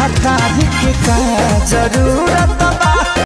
हटा के का